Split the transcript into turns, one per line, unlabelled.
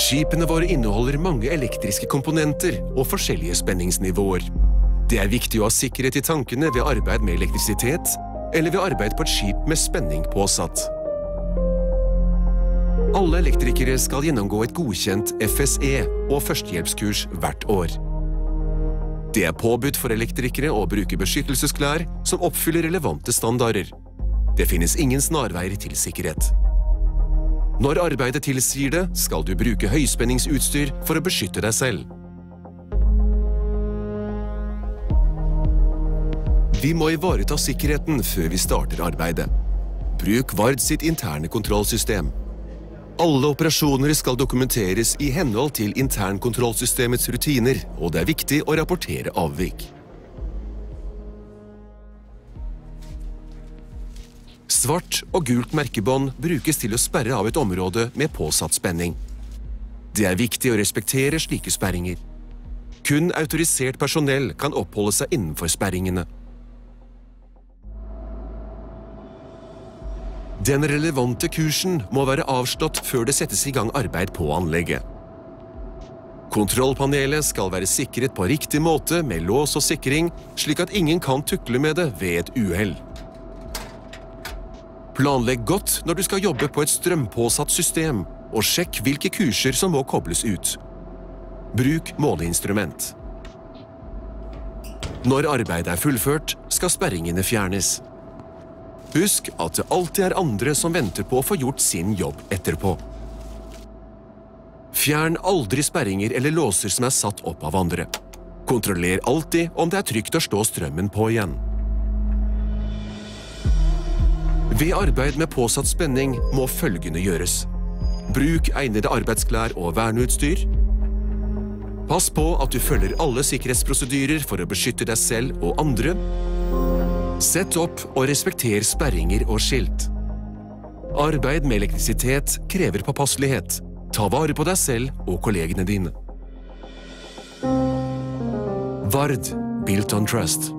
Skipene våre inneholder mange elektriske komponenter og forskjellige spenningsnivåer. Det er viktig å ha sikkerhet i tankene ved arbeid med elektrisitet, eller ved arbeid på et skip med spenning påsatt. Alle elektrikere skal gjennomgå et godkjent FSE og førstehjelpskurs hvert år. Det er påbudt for elektrikere å bruke beskyttelsesklær som oppfyller relevante standarder. Det finnes ingen snarveier til sikkerhet. Når arbeidet tilsier det, skal du bruke høyspenningsutstyr for å beskytte deg selv. Vi må ivareta sikkerheten før vi starter arbeidet. Bruk Vard sitt interne kontrollsystem. Alle operasjoner skal dokumenteres i henhold til internkontrollsystemets rutiner, og det er viktig å rapportere avvik. Svart og gult merkebånd brukes til å sperre av et område med påsatt spenning. Det er viktig å respektere slike sperringer. Kun autorisert personell kan oppholde seg innenfor sperringene. Den relevante kursen må være avslått før det settes i gang arbeid på anlegget. Kontrollpanelet skal være sikret på riktig måte med lås og sikring, slik at ingen kan tukle med det ved et uhell. Planlegg godt når du skal jobbe på et strømpåsatt system, og sjekk hvilke kurser som må kobles ut. Bruk måleinstrument. Når arbeidet er fullført, skal sperringene fjernes. Husk at det alltid er andre som venter på å få gjort sin jobb etterpå. Fjern aldri sperringer eller låser som er satt opp av andre. Kontroller alltid om det er trygt å stå strømmen på igjen. Ved arbeid med påsatt spenning må følgende gjøres. Bruk egnede arbeidsklær og verneutstyr. Pass på at du følger alle sikkerhetsprosedyrer for å beskytte deg selv og andre. Sett opp og respekter sperringer og skilt. Arbeid med elektrisitet krever påpasselighet. Ta vare på deg selv og kollegene dine. Vard Built on Trust.